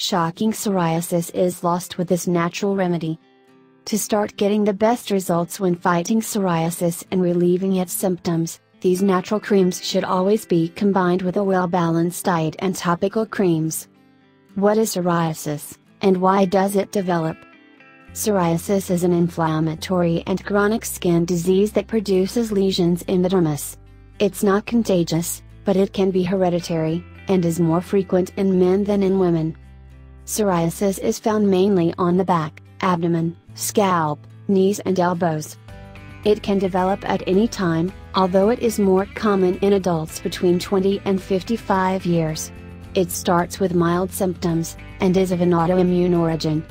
shocking psoriasis is lost with this natural remedy. To start getting the best results when fighting psoriasis and relieving its symptoms, these natural creams should always be combined with a well-balanced diet and topical creams. What is psoriasis, and why does it develop? Psoriasis is an inflammatory and chronic skin disease that produces lesions in the dermis. It's not contagious, but it can be hereditary, and is more frequent in men than in women. Psoriasis is found mainly on the back, abdomen, scalp, knees and elbows. It can develop at any time, although it is more common in adults between 20 and 55 years. It starts with mild symptoms, and is of an autoimmune origin.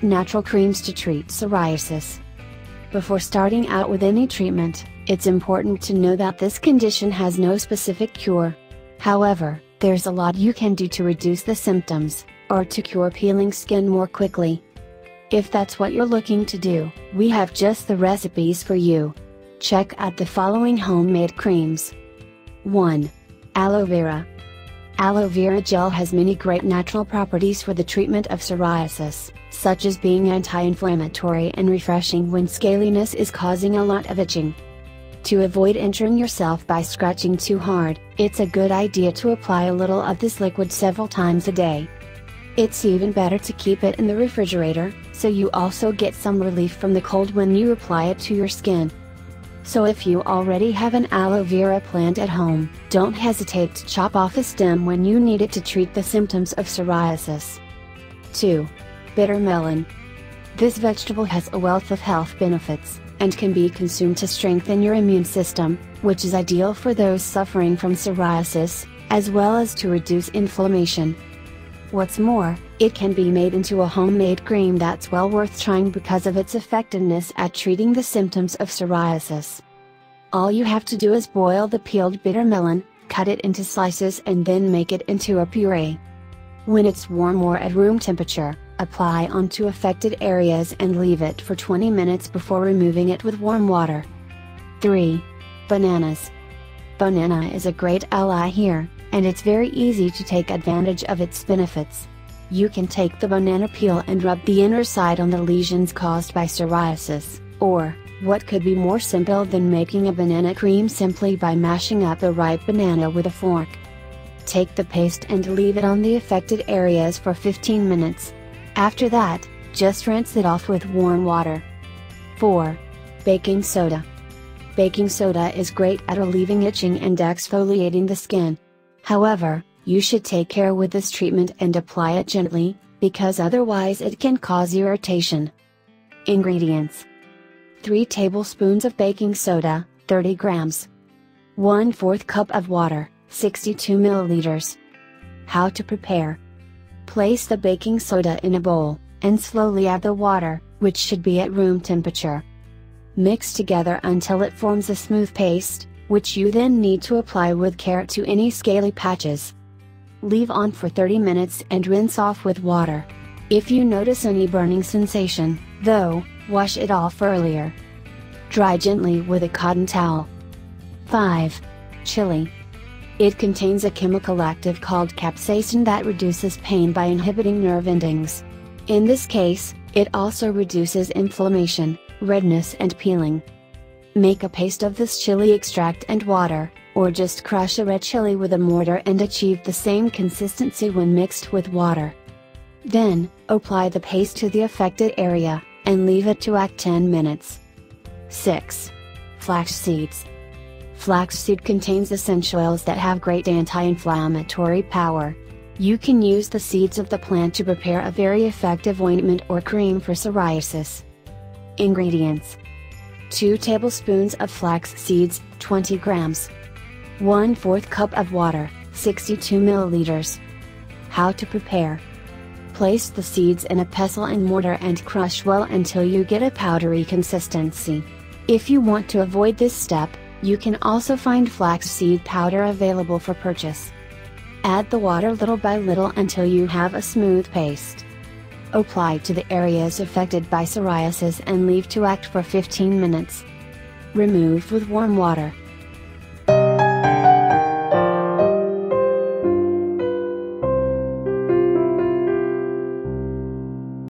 Natural creams to treat psoriasis. Before starting out with any treatment, it's important to know that this condition has no specific cure. However, there's a lot you can do to reduce the symptoms, or to cure peeling skin more quickly. If that's what you're looking to do, we have just the recipes for you. Check out the following homemade creams. 1. Aloe Vera. Aloe vera gel has many great natural properties for the treatment of psoriasis, such as being anti-inflammatory and refreshing when scaliness is causing a lot of itching. To avoid injuring yourself by scratching too hard, it's a good idea to apply a little of this liquid several times a day. It's even better to keep it in the refrigerator, so you also get some relief from the cold when you apply it to your skin. So if you already have an aloe vera plant at home, don't hesitate to chop off a stem when you need it to treat the symptoms of psoriasis. 2. Bitter melon. This vegetable has a wealth of health benefits, and can be consumed to strengthen your immune system, which is ideal for those suffering from psoriasis, as well as to reduce inflammation. What's more, it can be made into a homemade cream that's well worth trying because of its effectiveness at treating the symptoms of psoriasis. All you have to do is boil the peeled bitter melon, cut it into slices and then make it into a puree. When it's warm or at room temperature, apply onto affected areas and leave it for 20 minutes before removing it with warm water. 3. Bananas. Banana is a great ally here, and it's very easy to take advantage of its benefits. You can take the banana peel and rub the inner side on the lesions caused by psoriasis, or, what could be more simple than making a banana cream simply by mashing up a ripe banana with a fork. Take the paste and leave it on the affected areas for 15 minutes. After that, just rinse it off with warm water. 4. Baking soda. Baking soda is great at relieving itching and exfoliating the skin, However, you should take care with this treatment and apply it gently, because otherwise it can cause irritation. Ingredients 3 tablespoons of baking soda, 30 grams. 1 4th cup of water, 62 milliliters. How to prepare Place the baking soda in a bowl, and slowly add the water, which should be at room temperature. Mix together until it forms a smooth paste, which you then need to apply with care to any scaly patches. Leave on for 30 minutes and rinse off with water. If you notice any burning sensation, though, wash it off earlier. Dry gently with a cotton towel. 5. Chili. It contains a chemical active called capsaicin that reduces pain by inhibiting nerve endings. In this case, it also reduces inflammation, redness and peeling. Make a paste of this chili extract and water, or just crush a red chili with a mortar and achieve the same consistency when mixed with water. Then, apply the paste to the affected area, and leave it to act 10 minutes. 6. Flax seeds. Flaxseed contains essential oils that have great anti-inflammatory power. You can use the seeds of the plant to prepare a very effective ointment or cream for psoriasis. Ingredients 2 tablespoons of flax seeds, 20 grams. 1 4th cup of water, 62 milliliters. How to prepare. Place the seeds in a pestle and mortar and crush well until you get a powdery consistency. If you want to avoid this step, you can also find flaxseed powder available for purchase. Add the water little by little until you have a smooth paste. Apply to the areas affected by psoriasis and leave to act for 15 minutes. Remove with warm water.